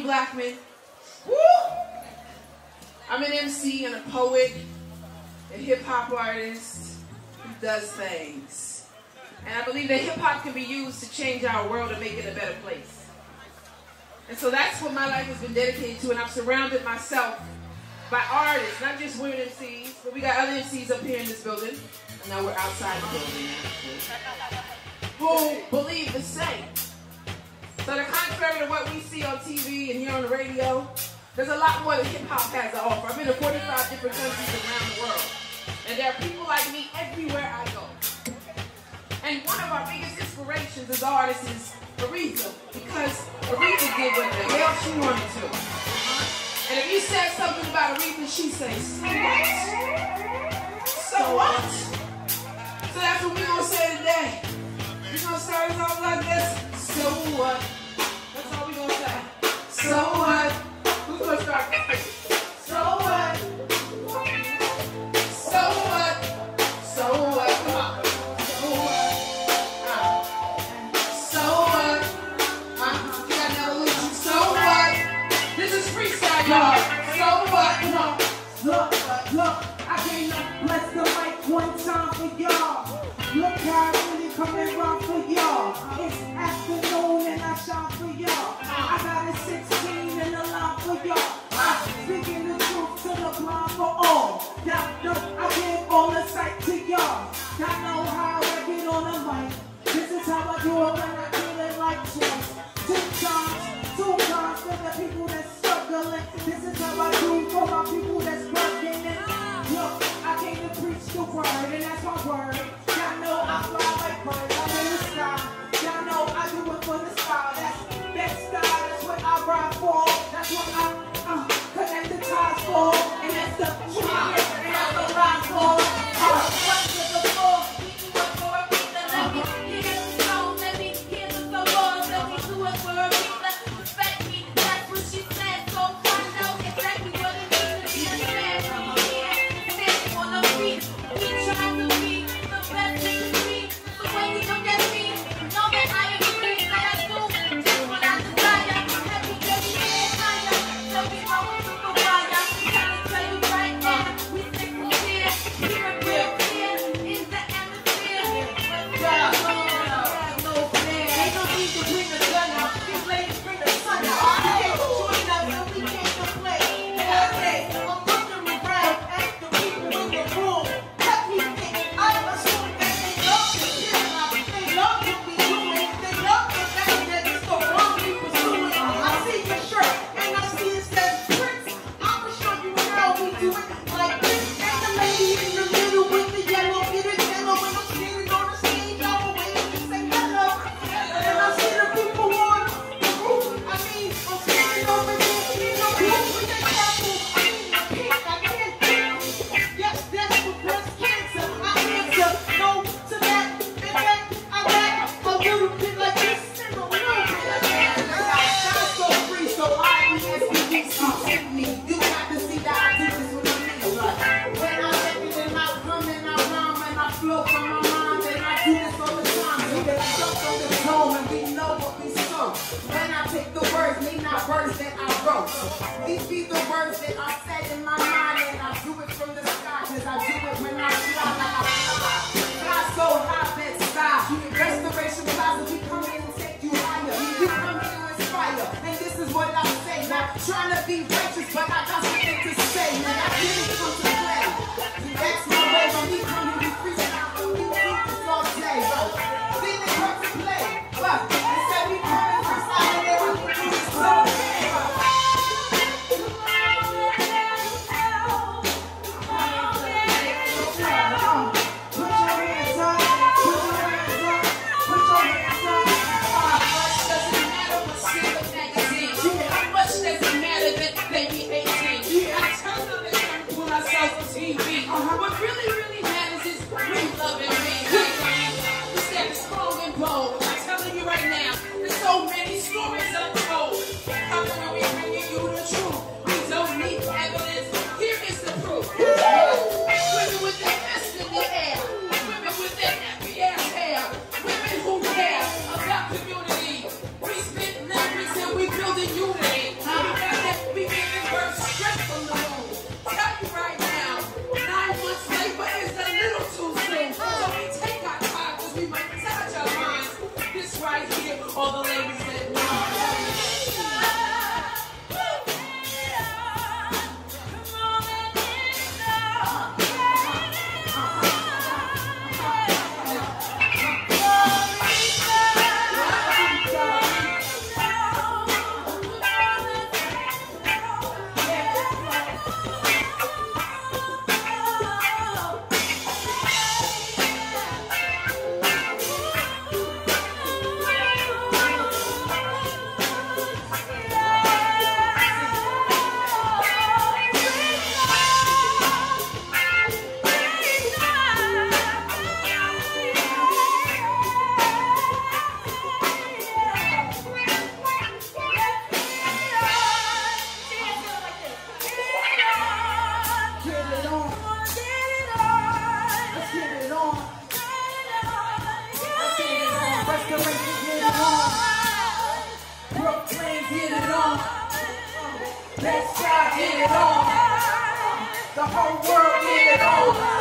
Toni Blackman. Woo! I'm an MC and a poet, a hip hop artist who does things. And I believe that hip hop can be used to change our world and make it a better place. And so that's what my life has been dedicated to, and I've surrounded myself by artists, not just women MCs, but we got other MCs up here in this building, and now we're outside the building who believe the same. So the contrary to what we see on TV and hear on the radio, there's a lot more that hip hop has to offer. I've been to 45 different countries around the world. And there are people like me everywhere I go. And one of our biggest inspirations as artists is Aretha, because Aretha did what the hell she wanted to. And if you said something about Aretha, she says, so what? So what? So that's what we're going to say today. We're going to start us off like this. So what? So what? Who's to start? So what? So what? So what? Come on. So what? Uh. So what? Uh, you got another illusion. So what? This is freestyle, y'all. So what? Come on. Look, look, I came to bless the mic one time for y'all. Look how I really come and rock line the words, not words that I wrote. These be the words that I said in my mind and I do it from the sky cause I do it when I fly like I fly. Fly so high that sky. Restoration Plaza, we come in and take you higher. You come here to inspire. And this is what I say. Not trying to be righteous, but I got something to say. And I didn't come to play. That's my way when we The whole world it on.